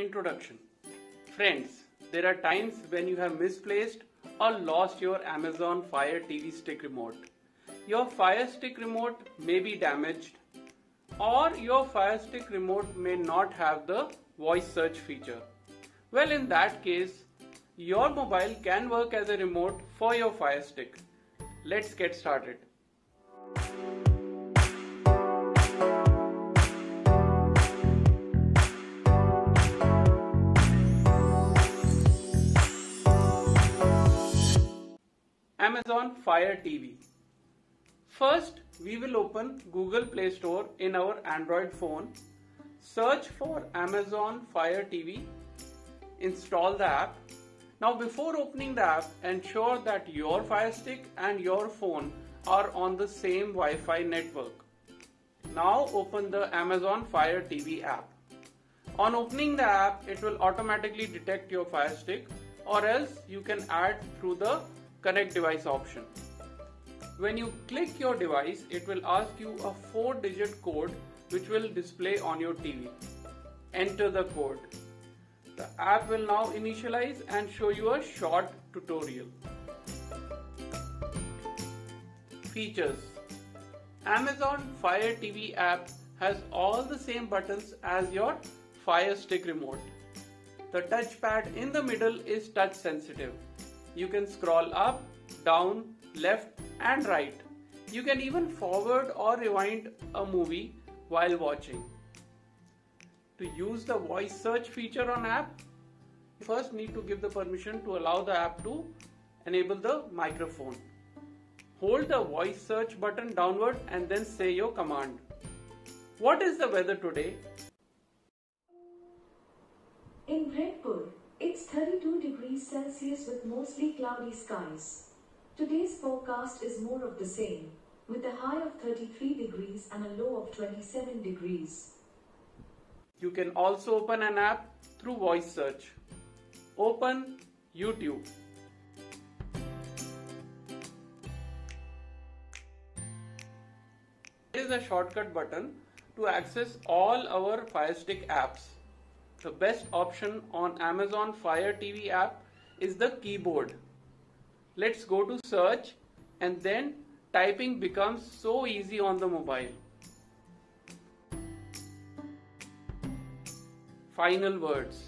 Introduction Friends, there are times when you have misplaced or lost your Amazon Fire TV Stick remote. Your Fire Stick remote may be damaged or your Fire Stick remote may not have the voice search feature. Well, in that case, your mobile can work as a remote for your Fire Stick. Let's get started. Amazon Fire TV. First, we will open Google Play Store in our Android phone. Search for Amazon Fire TV. Install the app. Now, before opening the app, ensure that your Fire Stick and your phone are on the same Wi Fi network. Now, open the Amazon Fire TV app. On opening the app, it will automatically detect your Fire Stick, or else you can add through the connect device option. When you click your device, it will ask you a 4 digit code which will display on your TV. Enter the code. The app will now initialize and show you a short tutorial. Features Amazon Fire TV app has all the same buttons as your Fire Stick remote. The touchpad in the middle is touch sensitive you can scroll up, down, left and right. You can even forward or rewind a movie while watching. To use the voice search feature on app, you first need to give the permission to allow the app to enable the microphone. Hold the voice search button downward and then say your command. What is the weather today? In Bhredpur, it's 32 degrees Celsius with mostly cloudy skies. Today's forecast is more of the same, with a high of 33 degrees and a low of 27 degrees. You can also open an app through voice search. Open YouTube. There is a shortcut button to access all our Firestick apps. The best option on Amazon Fire TV app is the keyboard. Let's go to search and then typing becomes so easy on the mobile. Final words.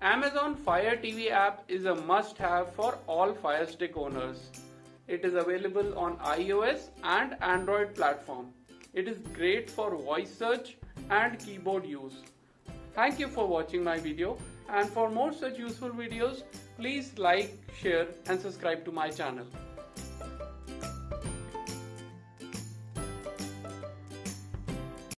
Amazon Fire TV app is a must have for all Fire Stick owners. It is available on iOS and Android platform. It is great for voice search and keyboard use. Thank you for watching my video and for more such useful videos, please like, share and subscribe to my channel.